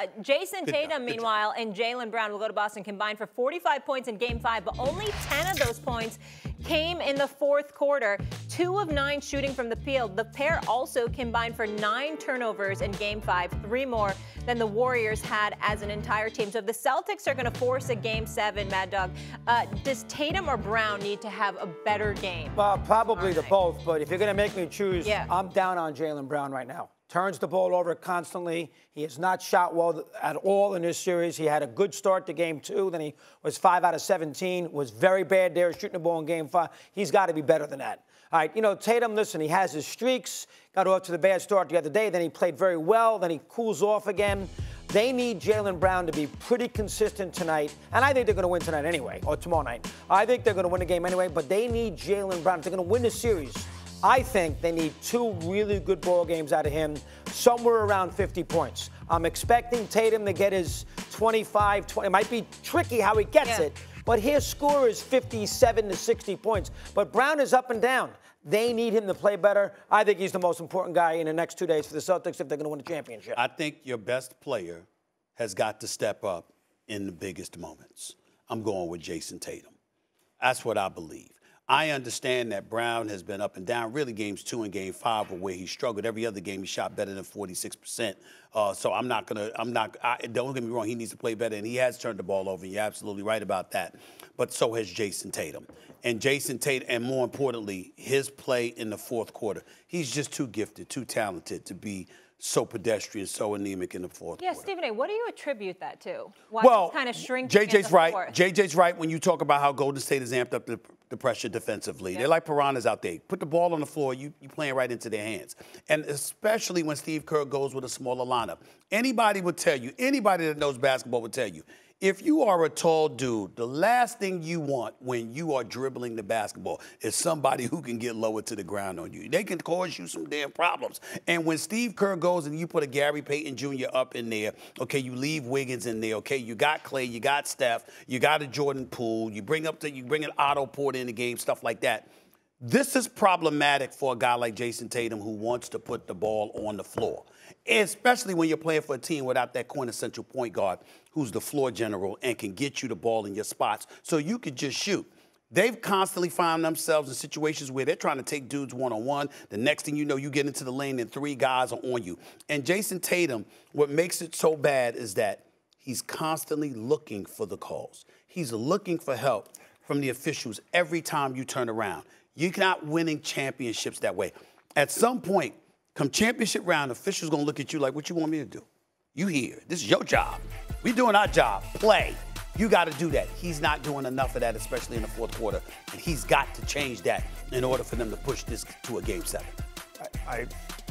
Uh, Jayson Tatum, meanwhile, and Jaylen Brown will go to Boston combined for 45 points in game five, but only 10 of those points came in the fourth quarter. Two of nine shooting from the field. The pair also combined for nine turnovers in game five, three more than the Warriors had as an entire team. So if the Celtics are going to force a game seven, Mad Dog, uh, does Tatum or Brown need to have a better game? Well, probably the both, but if you're going to make me choose, Yeah. I'm down on Jaylen Brown right now. Turns the ball over constantly. He has not shot well at all in this series. He had a good start to game two, then he was five out of 17, was very bad there shooting the ball in game five. He's got to be better than that. All right, you know, Tatum, listen, he has his streaks, got off to the bad start the other day, then he played very well, then he cools off again. They need Jaylen Brown to be pretty consistent tonight, and I think they're going to win tonight anyway, or tomorrow night. I think they're going to win the game anyway, but they need Jaylen Brown. They're going to win the series, I think they need two really good ball games out of him, somewhere around 50 points. I'm expecting Tatum to get his 25, 20. It might be tricky how he gets Yeah. it, but his score is 57 to 60 points. But Brown is up and down. They need him to play better. I think he's the most important guy in the next two days for the Celtics if they're going to win the championship. I think your best player has got to step up in the biggest moments. I'm going with Jayson Tatum. That's what I believe. I understand that Brown has been up and down. Really, games two and game five were where he struggled. Every other game he shot better than 46%. Uh, so I'm not gonna. I'm not. I, don't get me wrong. He needs to play better, and he has turned the ball over. You're absolutely right about that. But so has Jayson Tatum. And Jayson Tatum, and more importantly, his play in the fourth quarter. He's just too gifted, too talented to be so pedestrian, so anemic in the fourth Yeah, quarter. Stephen A., what do you attribute that to? Why Well, kind of shrinking in JJ's right. fourth? JJ's right when you talk about how Golden State is amped up the, the pressure defensively. They're like piranhas out there. Put the ball on the floor, you you playing right into their hands. And especially when Steve Kerr goes with a smaller lineup. Anybody would tell you, anybody that knows basketball would tell you, if you are a tall dude, the last thing you want when you are dribbling the basketball is somebody who can get lower to the ground on you. They can cause you some damn problems. And when Steve Kerr goes and you put a Gary Payton Jr. up in there, okay, you leave Wiggins in there, okay, you got Clay, you got Steph, you got a Jordan Poole, you bring up the, you bring an Otto Porter in the game, stuff like that. This is problematic for a guy like Jayson Tatum who wants to put the ball on the floor, especially when you're playing for a team without that quintessential point guard who's the floor general and can get you the ball in your spots so you could just shoot. They've constantly found themselves in situations where they're trying to take dudes one on one. The next thing you know, you get into the lane and three guys are on you. And Jayson Tatum, what makes it so bad is that he's constantly looking for the calls. He's looking for help from the officials every time you turn around. You're not winning championships that way. At some point, come championship round, officials gonna look at you like, what you want me to do? You here. This is your job. We doing our job. Play. You got to do that. He's not doing enough of that, especially in the fourth quarter. And he's got to change that in order for them to push this to a game seven. I,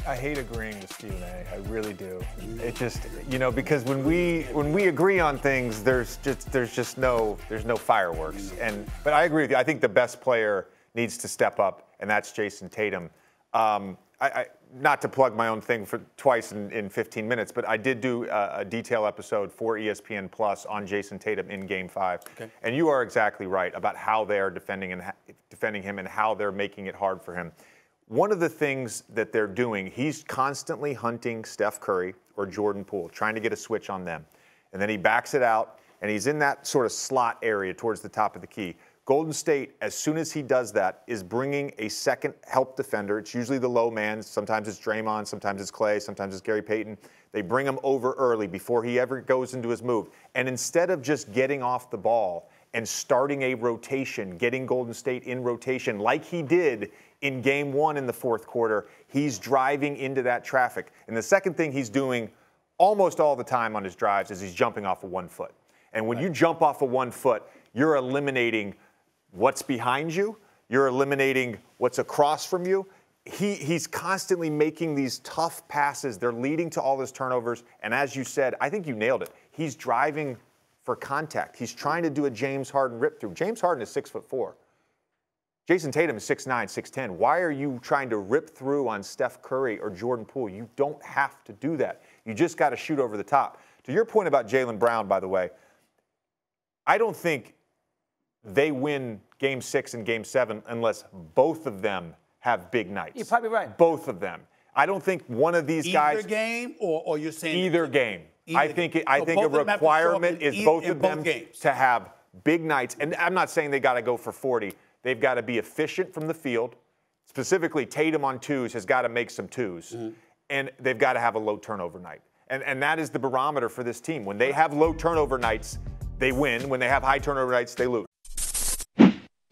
I hate agreeing with Stephen A. I really do. Mm-hmm. It just, you know, because when we when we agree on things, there's just there's just no there's no fireworks. Mm-hmm. And but I agree with you. I think the best player needs to step up, and that's Jayson Tatum. Um, I, I, not to plug my own thing for twice in, in 15 minutes, but I did do a, a detail episode for ESPN Plus on Jayson Tatum in Game Five, Okay. and you are exactly right about how they are defending and defending him and how they're making it hard for him. One of the things that they're doing, he's constantly hunting Steph Curry or Jordan Poole, trying to get a switch on them. And then he backs it out, and he's in that sort of slot area towards the top of the key. Golden State, as soon as he does that, is bringing a second help defender. It's usually the low man. Sometimes it's Draymond, sometimes it's Clay, sometimes it's Gary Payton. They bring him over early before he ever goes into his move. And instead of just getting off the ball and starting a rotation, getting Golden State in rotation like he did in game one in the fourth quarter, he's driving into that traffic. And the second thing he's doing almost all the time on his drives is he's jumping off of one foot. And when you jump off of one foot, you're eliminating what's behind you, you're eliminating what's across from you. He, he's constantly making these tough passes. They're leading to all those turnovers. And as you said, I think you nailed it. He's driving for contact. He's trying to do a James Harden rip through. James Harden is six foot four. Jayson Tatum is 6'9, 6'10. Why are you trying to rip through on Steph Curry or Jordan Poole? You don't have to do that. You just got to shoot over the top. To your point about Jaylen Brown, by the way, I don't think they win game six and game seven unless both of them have big nights. You're probably right. Both of them. I don't think one of these Either guys, Either game, or, or you're saying either game. I think it, I So think a of them have to show up requirement is each- both of both them games. to have big nights. And I'm not saying they got to go for 40. They've got to be efficient from the field. Specifically, Tatum on twos has got to make some 2s Mm-hmm. and they've got to have a low turnover night. And and that is the barometer for this team. When they have low turnover nights, they win. When they have high turnover nights, they lose.